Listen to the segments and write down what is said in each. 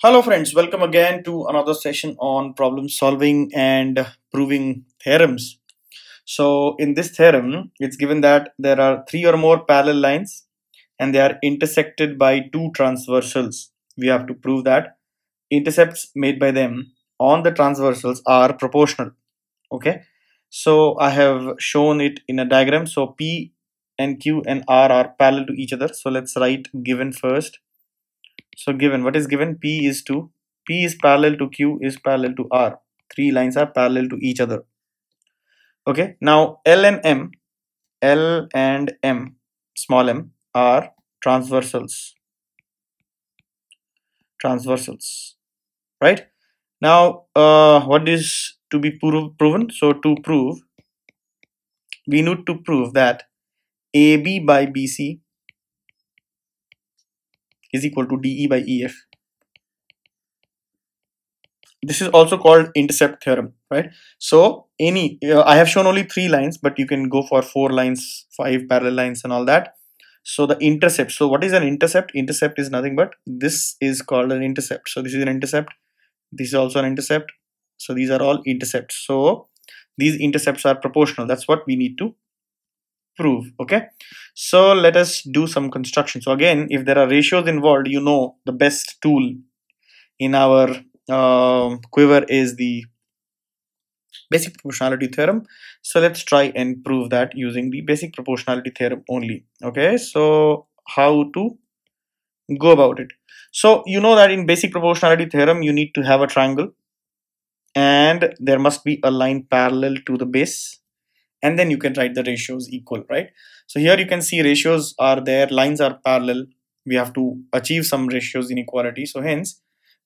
Hello friends, welcome again to another session on problem solving and proving theorems. So in this theorem, it's given that there are three or more parallel lines and they are intersected by two transversals. We have to prove that intercepts made by them on the transversals are proportional. Okay, so I have shown it in a diagram. So P and Q and R are parallel to each other. So let's write given first so given what is given P is to P is parallel to Q is parallel to R. Three lines are parallel to each other. Okay. Now L and M, L and M, small m are transversals. Transversals. Right. Now uh, what is to be proven? So to prove, we need to prove that AB by BC is equal to dE by EF. This is also called intercept theorem, right? So any, uh, I have shown only three lines, but you can go for four lines, five parallel lines and all that. So the intercept, so what is an intercept? Intercept is nothing but this is called an intercept. So this is an intercept. This is also an intercept. So these are all intercepts. So these intercepts are proportional. That's what we need to prove okay? So let us do some construction. So again if there are ratios involved you know the best tool in our uh, quiver is the basic proportionality theorem. So let's try and prove that using the basic proportionality theorem only okay? So how to go about it? So you know that in basic proportionality theorem you need to have a triangle and there must be a line parallel to the base and then you can write the ratios equal right? So here you can see ratios are there lines are parallel. We have to achieve some ratios inequality. So hence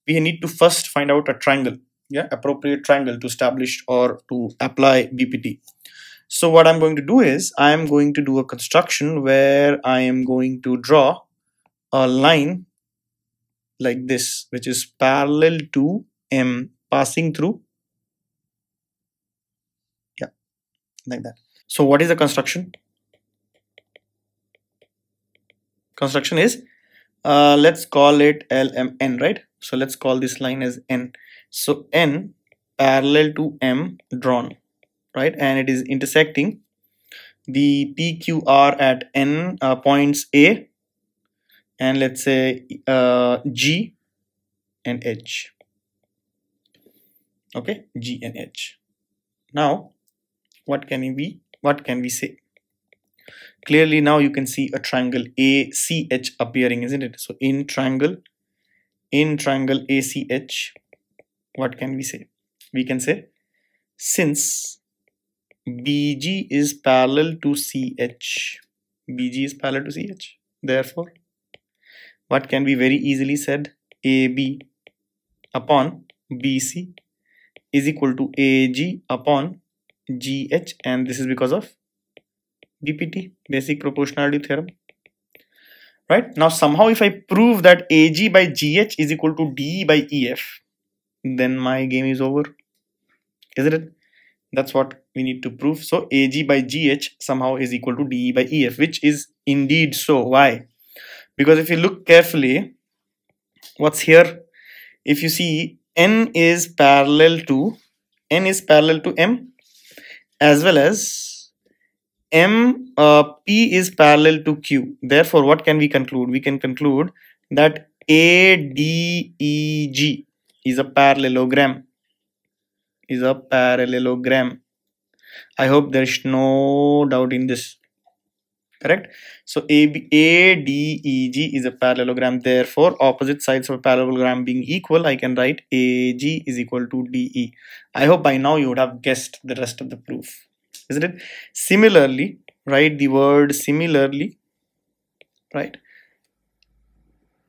we need to first find out a triangle yeah appropriate triangle to establish or to apply bpt so what i'm going to do is i am going to do a construction where i am going to draw a line like this which is parallel to m passing through like that. So what is the construction? Construction is uh, let's call it lmn right? So let's call this line as n. So n parallel to m drawn right? And it is intersecting the pqr at n uh, points a and let's say uh, g and h. Okay? G and h. Now what can we what can we say? Clearly now you can see a triangle ACH appearing isn't it? So in triangle in triangle ACH what can we say? We can say since BG is parallel to CH BG is parallel to CH therefore what can be very easily said? AB upon BC is equal to AG upon GH and this is because of BPT basic proportionality theorem. Right? Now somehow if I prove that AG by GH is equal to DE by EF then my game is over. Isn't it? That's what we need to prove. So AG by GH somehow is equal to DE by EF which is indeed so. Why? Because if you look carefully what's here? If you see N is parallel to N is parallel to M as well as M uh, P is parallel to Q. Therefore, what can we conclude? We can conclude that ADEG is a parallelogram. Is a parallelogram. I hope there is no doubt in this. Correct? So a b a d e g is a parallelogram. Therefore, opposite sides of a parallelogram being equal, I can write AG is equal to d e i hope by now you would have guessed the rest of the proof. Isn't it? Similarly, write the word similarly. Right.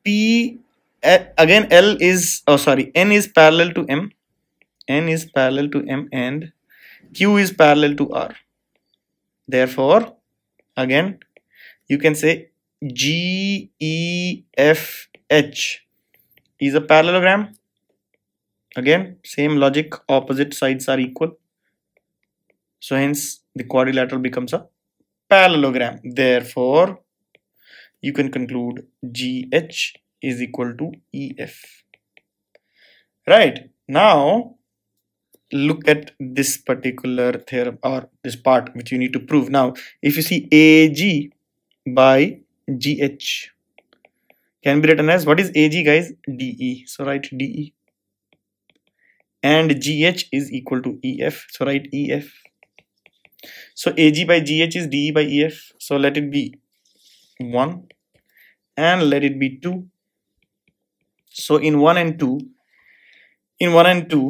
P again L is oh sorry N is parallel to M. N is parallel to M and Q is parallel to R. Therefore, again you can say G E F H is a parallelogram. Again same logic opposite sides are equal. So hence the quadrilateral becomes a parallelogram. Therefore you can conclude GH is equal to EF right. Now look at this particular theorem or this part which you need to prove. Now if you see ag by gh can be written as what is ag guys? De so write de and gh is equal to ef so write ef so ag by gh is de by ef so let it be 1 and let it be 2 so in 1 and 2 in 1 and 2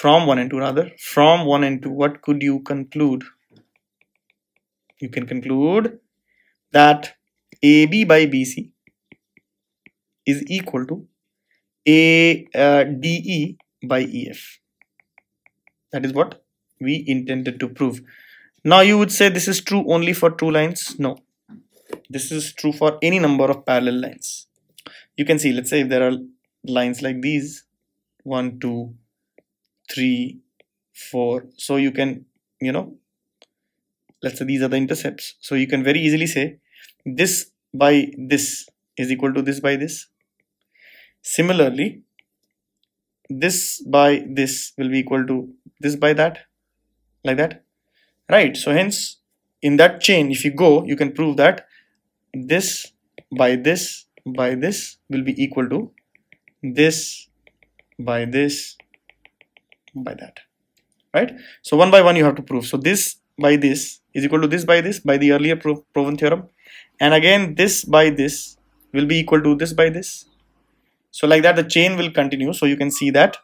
from 1 and 2 rather from 1 and 2 what could you conclude? You can conclude that AB by BC is equal to A uh, DE by EF that is what we intended to prove. Now you would say this is true only for two lines? No. This is true for any number of parallel lines. You can see let's say if there are lines like these one two three four. So you can you know let's say these are the intercepts. So you can very easily say this by this is equal to this by this. Similarly this by this will be equal to this by that like that. Right. So hence in that chain if you go you can prove that this by this by this will be equal to this by this by that right? So one by one you have to prove. So this by this is equal to this by this by the earlier pro proven theorem. And again this by this will be equal to this by this. So like that the chain will continue. So you can see that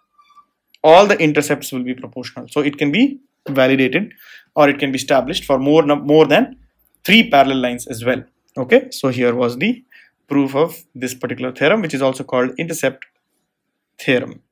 all the intercepts will be proportional. So it can be validated or it can be established for more more than three parallel lines as well. Okay? So here was the proof of this particular theorem which is also called intercept theorem